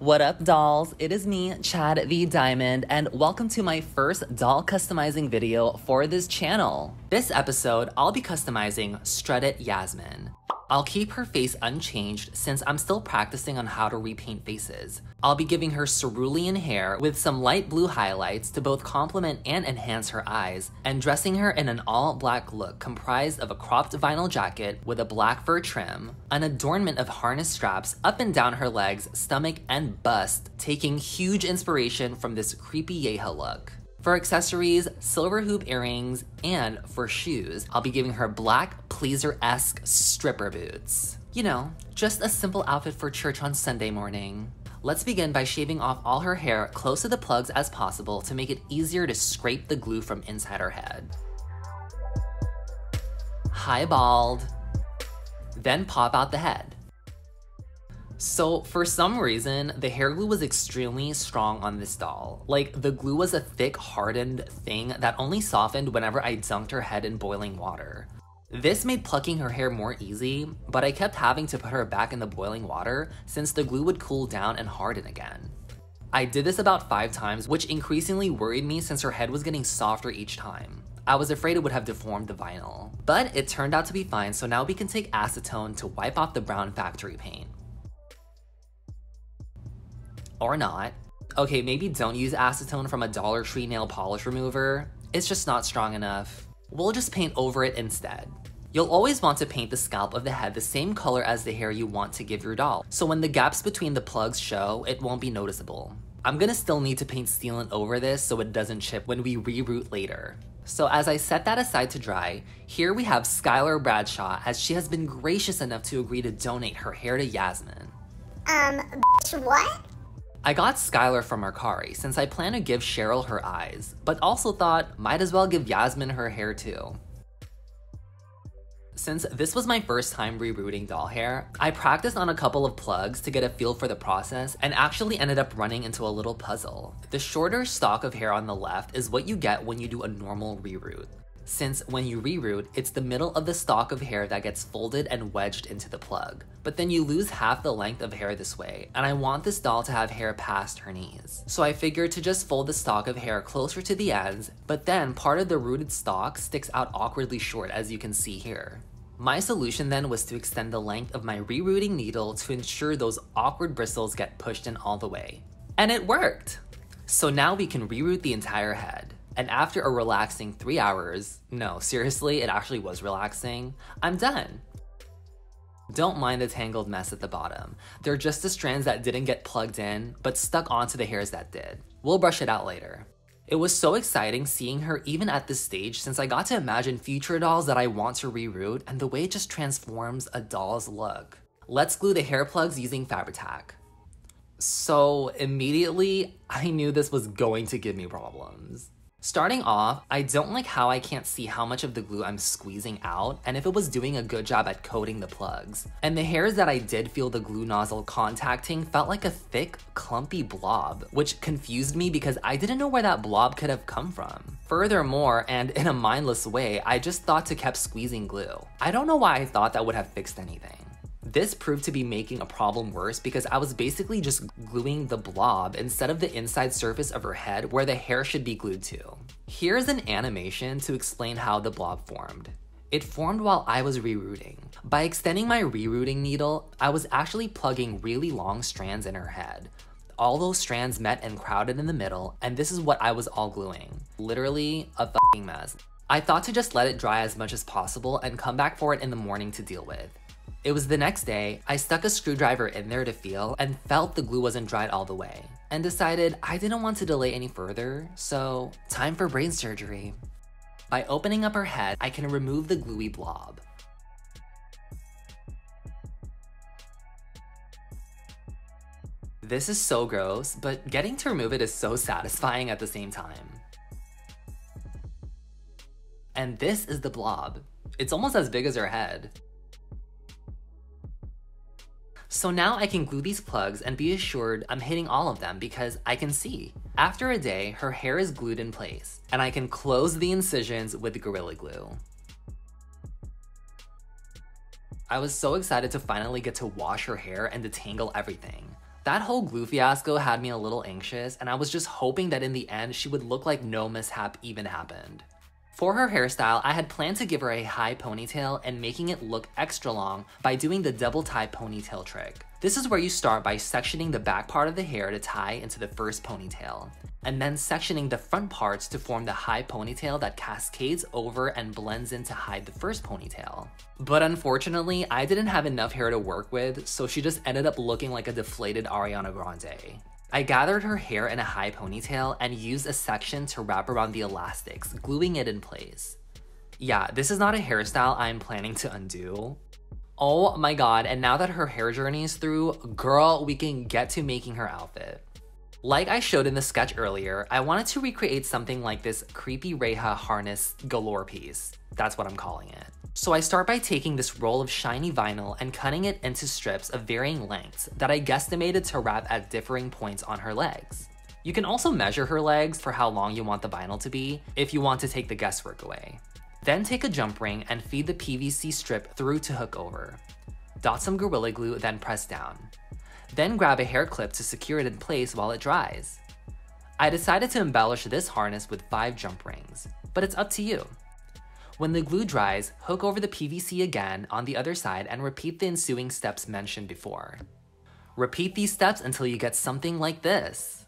What up, dolls? It is me, Chad the Diamond, and welcome to my first doll customizing video for this channel. This episode, I'll be customizing Strut-It Yasmin. I'll keep her face unchanged since I'm still practicing on how to repaint faces. I'll be giving her cerulean hair with some light blue highlights to both complement and enhance her eyes, and dressing her in an all black look comprised of a cropped vinyl jacket with a black fur trim, an adornment of harness straps up and down her legs, stomach, and bust, taking huge inspiration from this creepy Yeha look. For accessories, silver hoop earrings, and for shoes, I'll be giving her black pleaser-esque stripper boots. You know, just a simple outfit for church on Sunday morning. Let's begin by shaving off all her hair close to the plugs as possible to make it easier to scrape the glue from inside her head. High bald. Then pop out the head. So, for some reason, the hair glue was extremely strong on this doll. Like, the glue was a thick, hardened thing that only softened whenever I dunked her head in boiling water. This made plucking her hair more easy, but I kept having to put her back in the boiling water since the glue would cool down and harden again. I did this about 5 times, which increasingly worried me since her head was getting softer each time. I was afraid it would have deformed the vinyl. But it turned out to be fine, so now we can take acetone to wipe off the brown factory paint. Or not. Okay, maybe don't use acetone from a Dollar Tree nail polish remover. It's just not strong enough. We'll just paint over it instead. You'll always want to paint the scalp of the head the same color as the hair you want to give your doll, so when the gaps between the plugs show, it won't be noticeable. I'm gonna still need to paint sealant over this so it doesn't chip when we reroot later. So as I set that aside to dry, here we have Skyler Bradshaw as she has been gracious enough to agree to donate her hair to Yasmin. Um, bitch, what? I got Skyler from Mercari since I plan to give Cheryl her eyes, but also thought might as well give Yasmin her hair too. Since this was my first time rerooting doll hair, I practiced on a couple of plugs to get a feel for the process and actually ended up running into a little puzzle. The shorter stalk of hair on the left is what you get when you do a normal reroot since when you reroot, it's the middle of the stalk of hair that gets folded and wedged into the plug. But then you lose half the length of hair this way, and I want this doll to have hair past her knees. So I figured to just fold the stalk of hair closer to the ends, but then part of the rooted stalk sticks out awkwardly short as you can see here. My solution then was to extend the length of my rerooting needle to ensure those awkward bristles get pushed in all the way. And it worked! So now we can reroot the entire head. And after a relaxing three hours, no, seriously, it actually was relaxing, I'm done. Don't mind the tangled mess at the bottom. They're just the strands that didn't get plugged in, but stuck onto the hairs that did. We'll brush it out later. It was so exciting seeing her even at this stage since I got to imagine future dolls that I want to reroot and the way it just transforms a doll's look. Let's glue the hair plugs using Fabri-Tac. So immediately, I knew this was going to give me problems. Starting off, I don't like how I can't see how much of the glue I'm squeezing out and if it was doing a good job at coating the plugs. And the hairs that I did feel the glue nozzle contacting felt like a thick, clumpy blob, which confused me because I didn't know where that blob could have come from. Furthermore, and in a mindless way, I just thought to kept squeezing glue. I don't know why I thought that would have fixed anything. This proved to be making a problem worse because I was basically just gluing the blob instead of the inside surface of her head where the hair should be glued to. Here's an animation to explain how the blob formed. It formed while I was rerooting. By extending my rerooting needle, I was actually plugging really long strands in her head. All those strands met and crowded in the middle, and this is what I was all gluing. Literally a fucking mess. I thought to just let it dry as much as possible and come back for it in the morning to deal with. It was the next day, I stuck a screwdriver in there to feel and felt the glue wasn't dried all the way, and decided I didn't want to delay any further, so time for brain surgery. By opening up her head, I can remove the gluey blob. This is so gross, but getting to remove it is so satisfying at the same time. And this is the blob. It's almost as big as her head. So now I can glue these plugs and be assured I'm hitting all of them because I can see. After a day, her hair is glued in place, and I can close the incisions with Gorilla Glue. I was so excited to finally get to wash her hair and detangle everything. That whole glue fiasco had me a little anxious, and I was just hoping that in the end she would look like no mishap even happened. For her hairstyle, I had planned to give her a high ponytail and making it look extra long by doing the double tie ponytail trick. This is where you start by sectioning the back part of the hair to tie into the first ponytail, and then sectioning the front parts to form the high ponytail that cascades over and blends in to hide the first ponytail. But unfortunately, I didn't have enough hair to work with, so she just ended up looking like a deflated Ariana Grande. I gathered her hair in a high ponytail and used a section to wrap around the elastics, gluing it in place. Yeah, this is not a hairstyle I'm planning to undo. Oh my god, and now that her hair journey is through, girl, we can get to making her outfit. Like I showed in the sketch earlier, I wanted to recreate something like this creepy Reija harness galore piece. That's what I'm calling it. So I start by taking this roll of shiny vinyl and cutting it into strips of varying lengths that I guesstimated to wrap at differing points on her legs. You can also measure her legs for how long you want the vinyl to be if you want to take the guesswork away. Then take a jump ring and feed the PVC strip through to hook over. Dot some Gorilla Glue, then press down. Then grab a hair clip to secure it in place while it dries. I decided to embellish this harness with 5 jump rings, but it's up to you. When the glue dries, hook over the PVC again on the other side and repeat the ensuing steps mentioned before. Repeat these steps until you get something like this.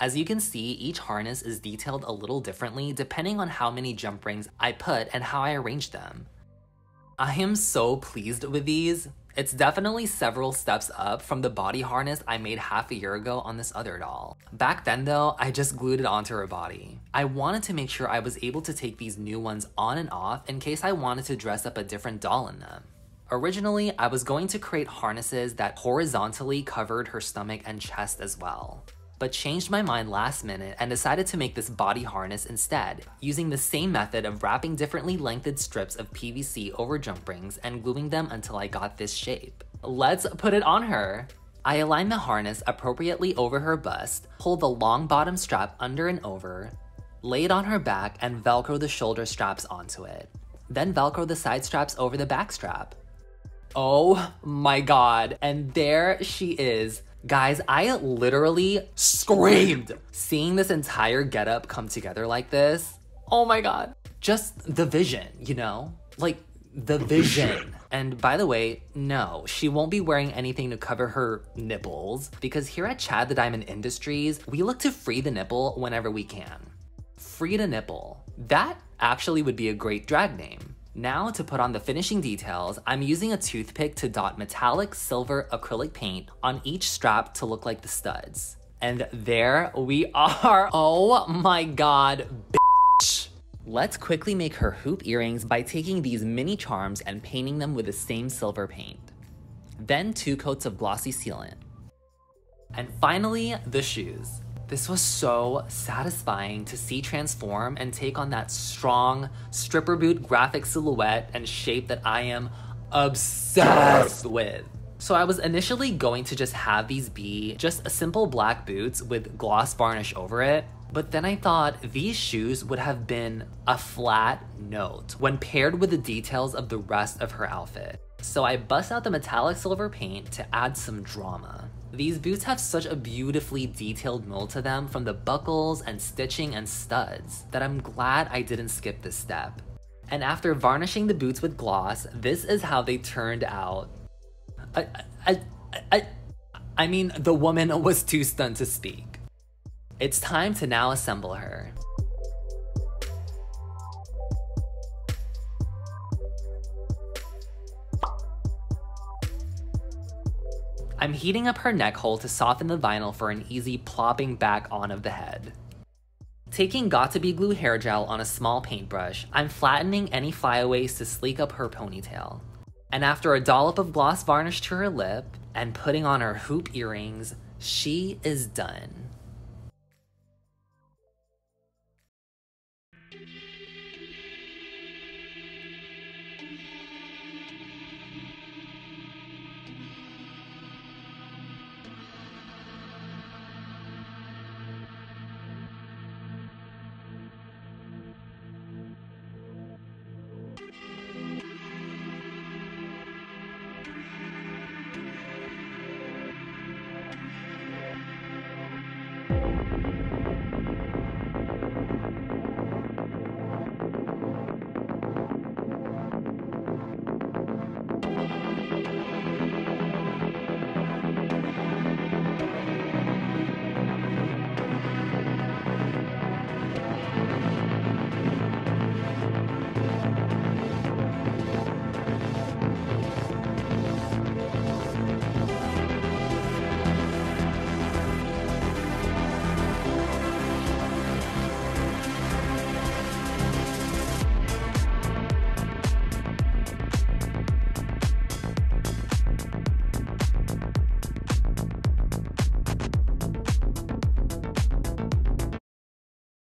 As you can see, each harness is detailed a little differently depending on how many jump rings I put and how I arrange them. I am so pleased with these. It's definitely several steps up from the body harness I made half a year ago on this other doll. Back then though, I just glued it onto her body. I wanted to make sure I was able to take these new ones on and off in case I wanted to dress up a different doll in them. Originally, I was going to create harnesses that horizontally covered her stomach and chest as well but changed my mind last minute and decided to make this body harness instead, using the same method of wrapping differently lengthened strips of PVC over jump rings and gluing them until I got this shape. Let's put it on her! I align the harness appropriately over her bust, pull the long bottom strap under and over, lay it on her back, and velcro the shoulder straps onto it. Then velcro the side straps over the back strap. Oh my god, and there she is, Guys, I literally screamed seeing this entire getup come together like this. Oh my god. Just the vision, you know? Like the vision. And by the way, no, she won't be wearing anything to cover her nipples because here at Chad the Diamond Industries, we look to free the nipple whenever we can. Free the nipple. That actually would be a great drag name. Now to put on the finishing details, I'm using a toothpick to dot metallic silver acrylic paint on each strap to look like the studs. And there we are. Oh my god, bitch. Let's quickly make her hoop earrings by taking these mini charms and painting them with the same silver paint. Then two coats of glossy sealant. And finally, the shoes. This was so satisfying to see transform and take on that strong stripper boot graphic silhouette and shape that I am obsessed with. So I was initially going to just have these be just a simple black boots with gloss varnish over it, but then I thought these shoes would have been a flat note when paired with the details of the rest of her outfit. So I bust out the metallic silver paint to add some drama. These boots have such a beautifully detailed mold to them from the buckles and stitching and studs that I'm glad I didn't skip this step. And after varnishing the boots with gloss, this is how they turned out. I, I, I, I mean, the woman was too stunned to speak. It's time to now assemble her. I'm heating up her neck hole to soften the vinyl for an easy plopping back on of the head. Taking Got To Be glue hair gel on a small paintbrush, I'm flattening any flyaways to sleek up her ponytail. And after a dollop of gloss varnish to her lip and putting on her hoop earrings, she is done.